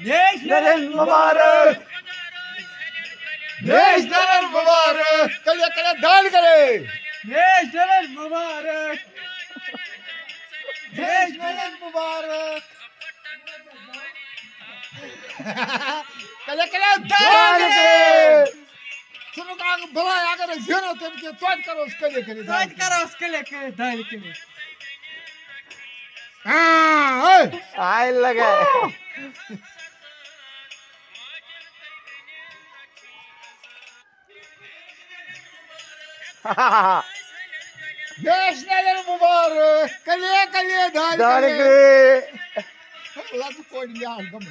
देश नरेंद्र मुबारक। देश नरेंद्र मुबारक। कले कले दान करे। देश नरेंद्र मुबारक। देश नरेंद्र मुबारक। कले कले दान करे। सुनो का भला अगर जेनो तन के तोड़ करो उसके लिए करे दाद करो। उसके लिए के दाद के लिए। हाँ ओए। आए लगा देश नरेंद्र मुबारक कले कले करे करे अल्लाह को कोई लिया गम